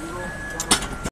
Google.